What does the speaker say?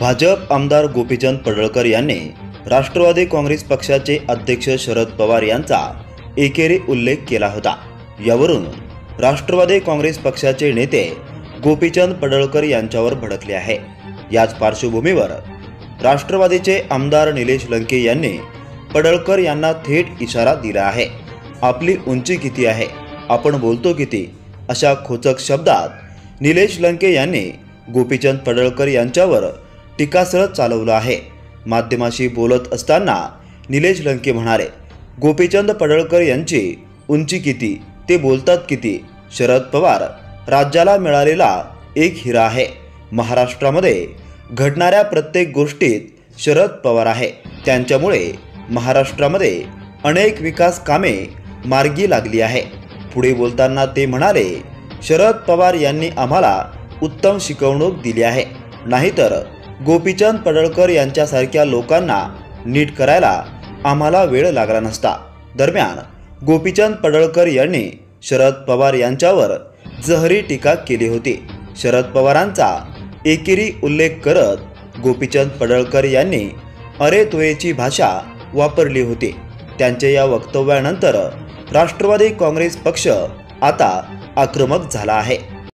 भाजप आमदार गोपीचंद पडळकर यांनी राष्ट्रवादी काँग्रेस पक्षाचे अध्यक्ष शरद पवार यांचा एकेरी उल्लेख केला होता. यावरून राष्ट्रवादी काँग्रेस पक्षाचे नेते गोपीचंद पडळकर यांच्यावर भडकले आहे. याच पार्श्वभूमीवर राष्ट्रवादीचे आमदार निलेश लंके यांनी पडळकर यांना थेट इशारा दिला आहे. आपली उंची किती आहे? आपण बोलतो किती? अशा खोचक शब्दात निलेश लंके यांनी गोपीचंद पडळकर यांच्यावर टीकासळ चालवलं आहे. माध्यमाशी बोलत असताना निलेश लंके म्हणाले गोपीचंद पडळकर यांची उंची किती ते बोलतात किती? शरद पवार राज्याला मिळालेला एक हिरा आहे. महाराष्ट्रामध्ये घडणाऱ्या प्रत्येक गोष्टीत शरद पवार आहे. त्यांच्यामुळे महाराष्ट्रामध्ये अनेक विकास कामे मार्गी लागली आहे. पुढे बोलताना ते म्हणाले शरद पवार यांनी आम्हाला उत्तम शिकवणूक दिली आहे. नाहीतर गोपीचंद पडळकर यांच्यासारख्या लोकांना नीट करायला आम्हाला वेळ लागला नसता. दरम्यान गोपीचंद पडळकर यांनी शरद पवार यांच्यावर जहरी टीका केली होती. शरद पवारांचा एकेरी उल्लेख करत गोपीचंद पडळकर यांनी अरे तुयेची भाषा वापरली होती. त्यांच्या या वक्तव्यानंतर राष्ट्रवादी काँग्रेस पक्ष आता आक्रमक झाला आहे.